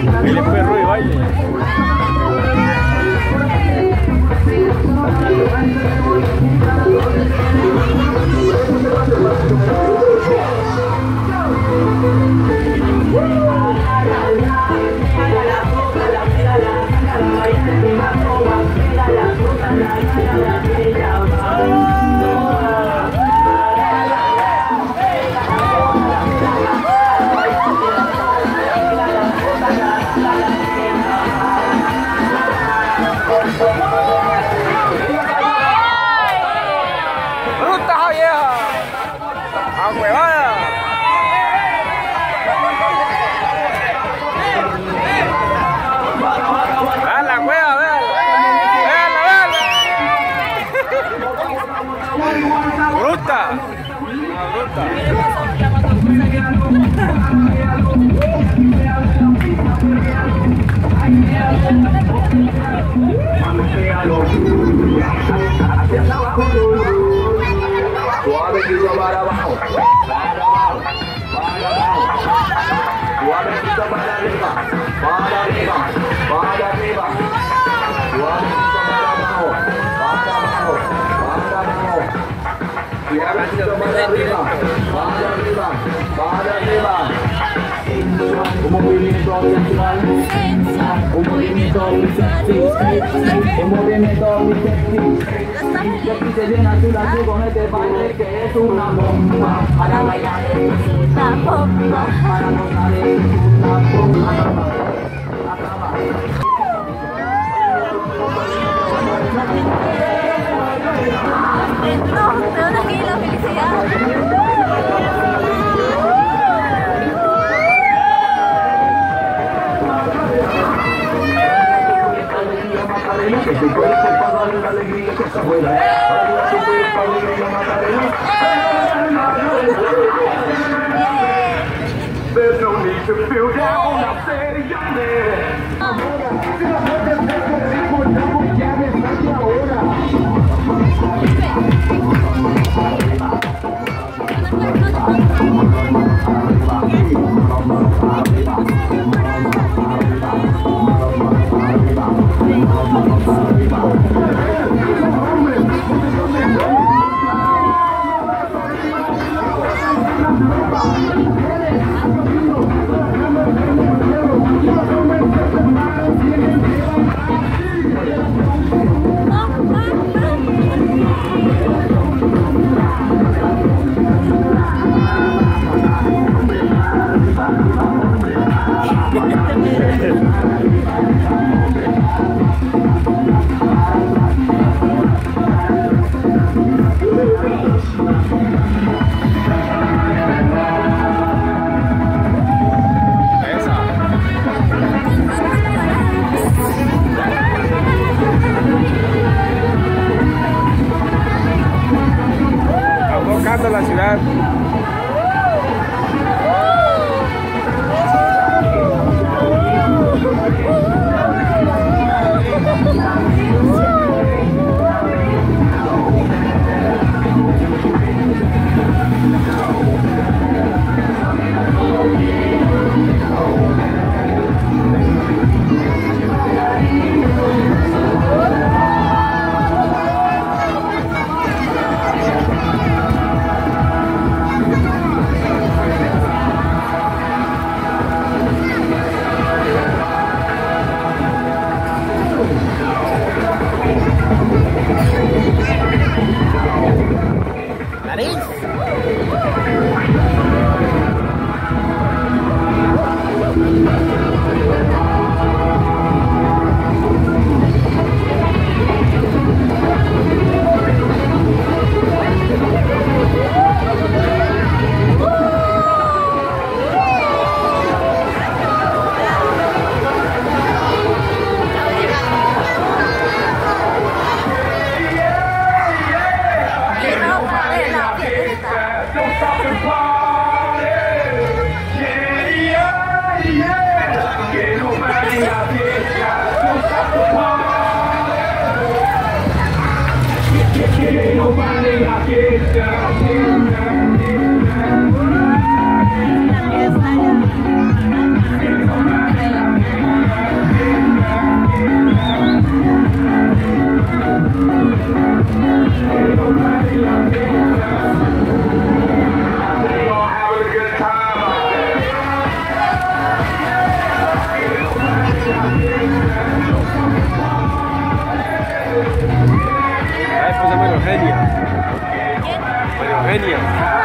El perro de baile. ¡Bruta! Para Movimiento sensual, un movimiento muy sexy, movimiento muy sexy. Yo quise bien azul azul con este baile que es una bomba para bailar es una bomba para gozar es una bomba. There's no need to feel down, Que no pare la fiesta. María